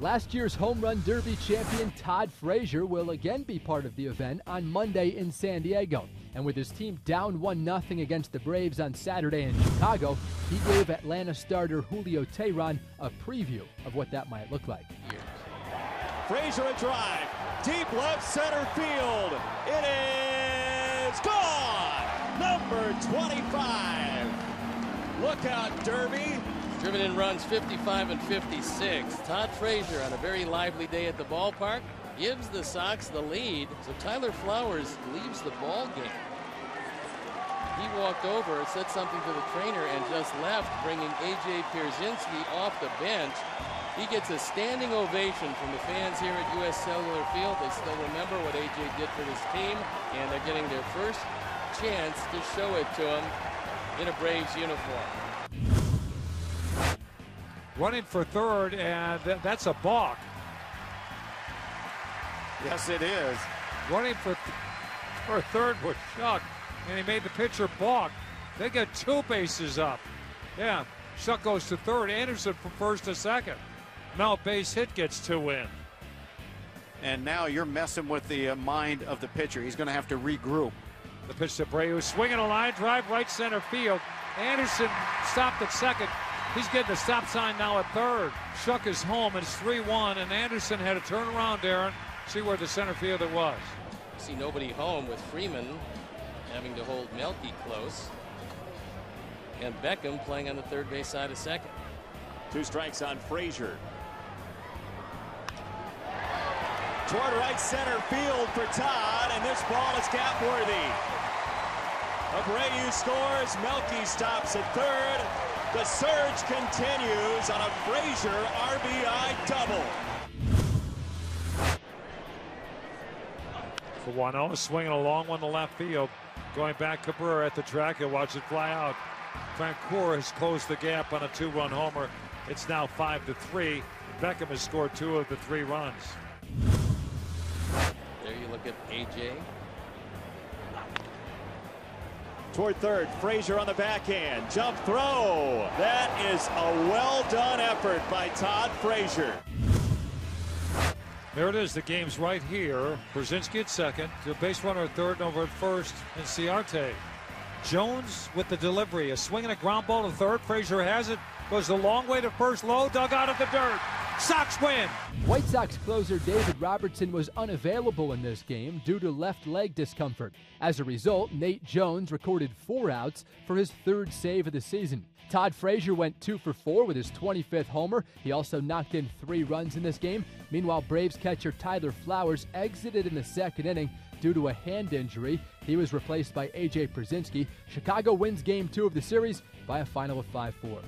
Last year's home run derby champion Todd Frazier will again be part of the event on Monday in San Diego. And with his team down 1 0 against the Braves on Saturday in Chicago, he gave Atlanta starter Julio Teheran a preview of what that might look like. Frazier a drive, deep left center field. It is gone! Number 25. Look out, Derby. Driven in runs 55 and 56. Todd Frazier on a very lively day at the ballpark gives the Sox the lead. So Tyler Flowers leaves the ball game. He walked over, said something to the trainer, and just left, bringing A.J. Pierzynski off the bench. He gets a standing ovation from the fans here at U.S. Cellular Field. They still remember what A.J. did for this team, and they're getting their first chance to show it to him in a Braves uniform running for third, and th that's a balk. Yes, it is. Running for, th for third was Shuck, and he made the pitcher balk. They get two bases up. Yeah, Shuck goes to third. Anderson from first to second. Now base hit gets two in. And now you're messing with the uh, mind of the pitcher. He's going to have to regroup. The pitch to Abreu, swinging a line drive right center field. Anderson stopped at second. He's getting the stop sign now at third. Shuck is home. It's 3-1, and Anderson had to turn around, Darrin, see where the center fielder was. See nobody home with Freeman having to hold Melky close. And Beckham playing on the third base side of second. Two strikes on Frazier. Toward right center field for Todd, and this ball is gap worthy. Abreu scores, Melky stops at third, the surge continues on a Frazier RBI double. For 1 0, swinging a long one to left field. Going back Cabrera at the track. He'll watch it fly out. Francoeur has closed the gap on a two run homer. It's now 5 to 3. Beckham has scored two of the three runs. There you look at AJ toward third. Frazier on the backhand. Jump throw. That is a well done effort by Todd Frazier. There it is. The game's right here. Pierzynski at second. The base runner at third and over at first. Inciarte. Jones with the delivery. A swing and a ground ball to third. Frazier has it. Goes the long way to first. Low. Dug out of the dirt. Sox win. White Sox closer David Robertson was unavailable in this game due to left leg discomfort. As a result, Nate Jones recorded four outs for his third save of the season. Todd Frazier went two for four with his 25th homer. He also knocked in three runs in this game. Meanwhile, Braves catcher Tyler Flowers exited in the second inning due to a hand injury. He was replaced by A.J. Pierzynski. Chicago wins game two of the series by a final of 5 4.